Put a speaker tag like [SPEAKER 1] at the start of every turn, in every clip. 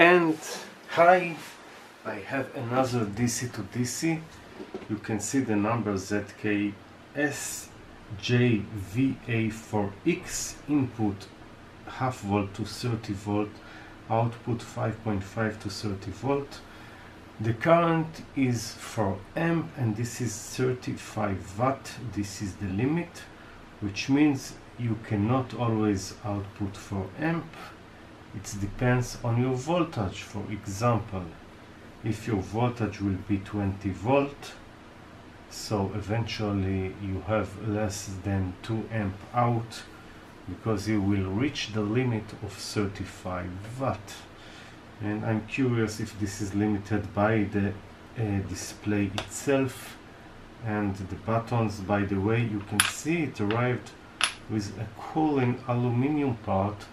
[SPEAKER 1] and hi I have another DC to DC you can see the number ZKSJVA4X input half volt to 30 volt output 5.5 to 30 volt. The current is 4 amp and this is 35 watt. This is the limit which means you cannot always output 4 amp it depends on your voltage. For example if your voltage will be 20 volt so eventually you have less than 2 amp out because you will reach the limit of 35 watt. And I'm curious if this is limited by the uh, display itself and the buttons. By the way you can see it arrived with a cooling aluminium part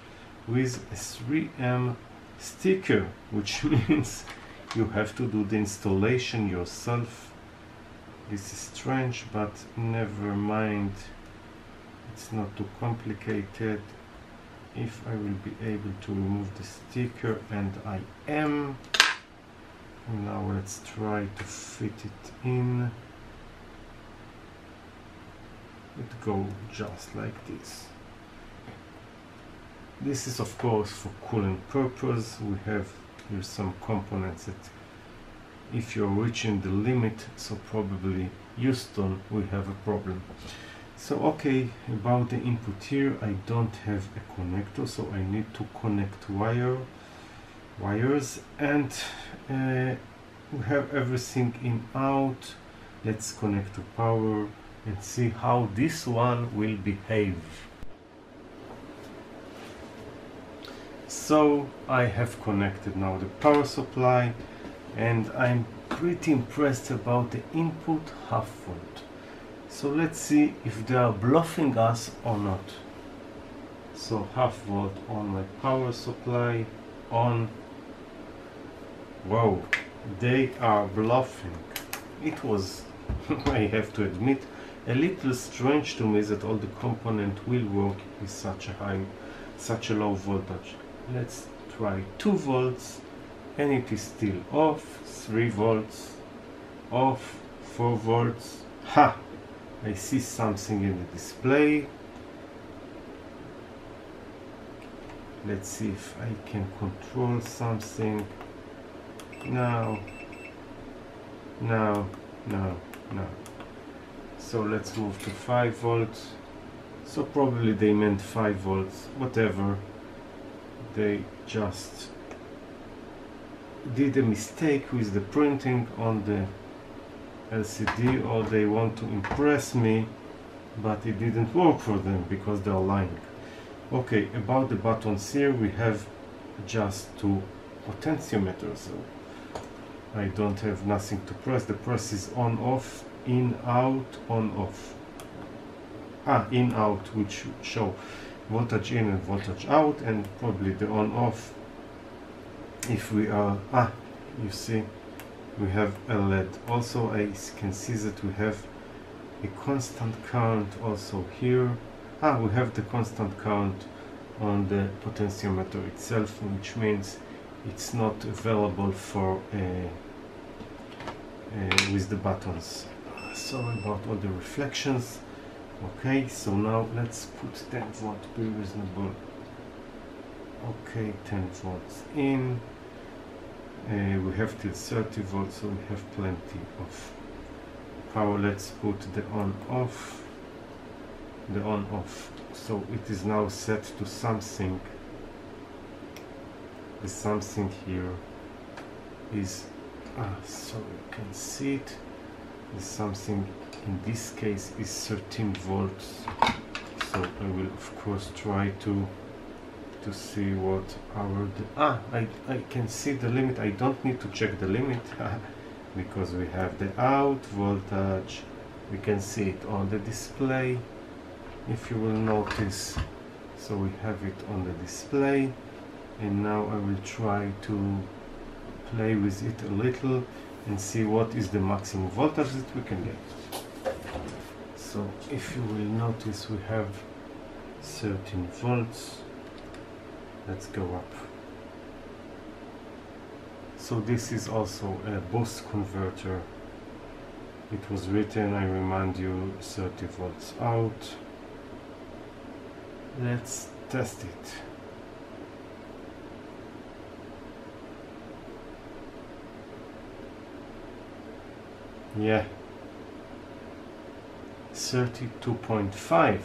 [SPEAKER 1] with a 3M sticker which means you have to do the installation yourself. This is strange but never mind. It's not too complicated. If I will be able to remove the sticker and I am. Now let's try to fit it in. It go just like this this is of course for cooling purpose. We have here some components that if you're reaching the limit so probably Houston we have a problem. So okay about the input here I don't have a connector so I need to connect wire wires and uh, we have everything in out. Let's connect to power and see how this one will behave so I have connected now the power supply and I'm pretty impressed about the input half volt. So let's see if they are bluffing us or not. So half volt on my power supply on wow they are bluffing. It was I have to admit a little strange to me that all the component will work with such a high such a low voltage let's try 2 volts and it is still off 3 volts off 4 volts. Ha! I see something in the display. Let's see if I can control something. Now now now now. So let's move to 5 volts. So probably they meant 5 volts whatever they just did a mistake with the printing on the LCD or they want to impress me but it didn't work for them because they're lying. Okay about the buttons here we have just two potentiometers so I don't have nothing to press. The press is on off in out on off. Ah in out which show voltage in and voltage out and probably the on off. If we are ah you see we have a LED. Also I can see that we have a constant current also here. Ah we have the constant current on the potentiometer itself which means it's not available for uh, uh, with the buttons. Sorry about all the reflections okay so now let's put 10 volt be reasonable okay 10 volts in. Uh, we have till 30 volts so we have plenty of power. Let's put the on off. The on off. So it is now set to something. The something here is ah so you can see it the something in this case is 13 volts. So I will of course try to to see what our ah I, I can see the limit. I don't need to check the limit because we have the out voltage. We can see it on the display if you will notice. So we have it on the display. And now I will try to play with it a little and see what is the maximum voltage that we can get. So if you will notice we have 13 volts. Let's go up. So this is also a boost converter. It was written I remind you 30 volts out. Let's test it yeah. 32.5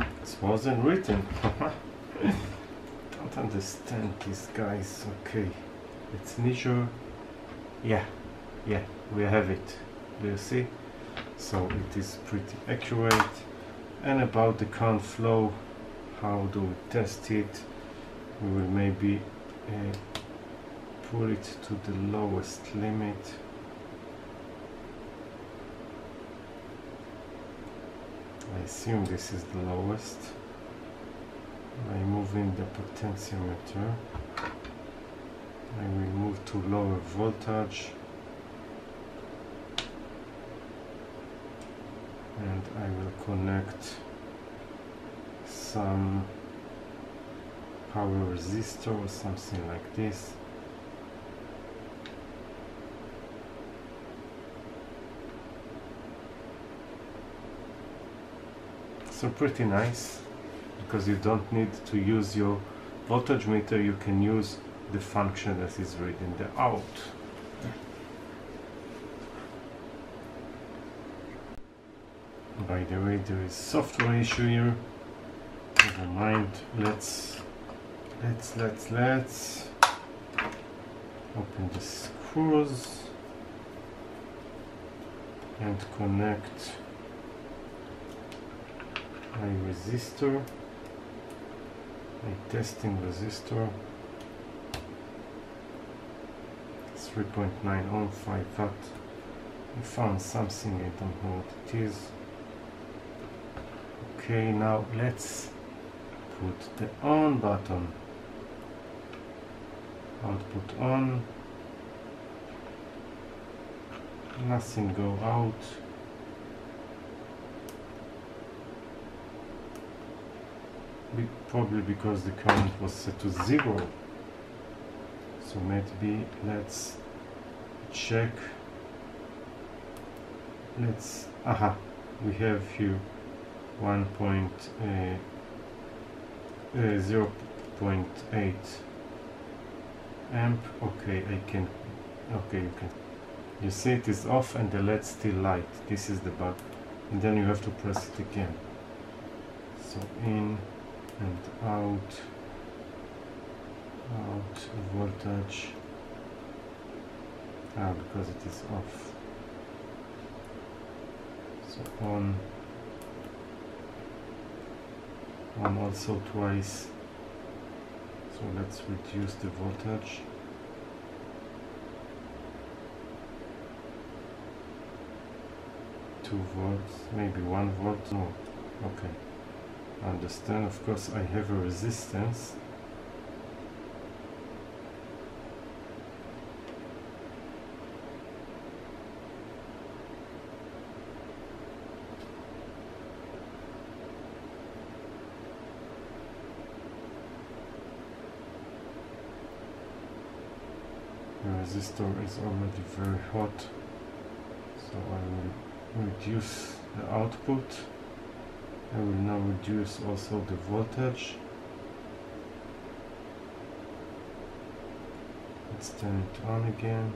[SPEAKER 1] it wasn't written. Don't understand these guys. Okay. Let's measure. Yeah. Yeah. We have it. Do you see? So it is pretty accurate. And about the current flow how do we test it? We will maybe uh, pull it to the lowest limit assume this is the lowest. By moving the potentiometer. I will move to lower voltage. And I will connect some power resistor or something like this so pretty nice because you don't need to use your voltage meter you can use the function that is reading the out. By the way there is software issue here. Never mind. Let's let's let's let's open the screws and connect my resistor. My testing resistor. 3.9 ohm 5 watt. I found something I don't know what it is. Okay now let's put the on button. Output on. Nothing go out Be probably because the current was set to zero. So maybe let's check. Let's aha we have here 1 point, uh, uh, 0 0.8 amp. Okay I can okay you can you see it is off and the LED still light. This is the bug. And then you have to press it again. So in and out out voltage. Ah because it is off. So on. On also twice. So let's reduce the voltage. Two volts maybe one volt. No okay understand. Of course I have a resistance. The resistor is already very hot so I will reduce the output I will now reduce also the voltage. Let's turn it on again.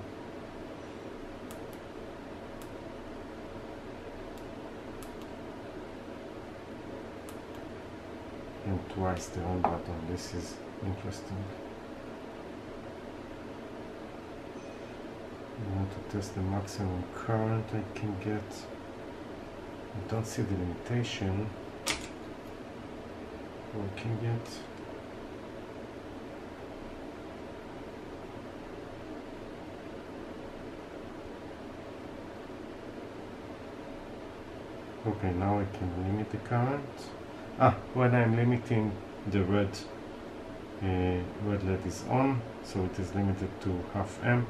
[SPEAKER 1] And twice the on button. This is interesting. I want to test the maximum current I can get. I don't see the limitation working yet okay now I can limit the current. Ah when I'm limiting the red uh, red LED is on so it is limited to half amp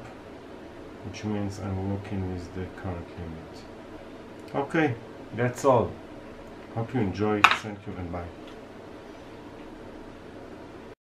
[SPEAKER 1] which means I'm working with the current limit. Okay that's all. Hope you enjoy. thank you and bye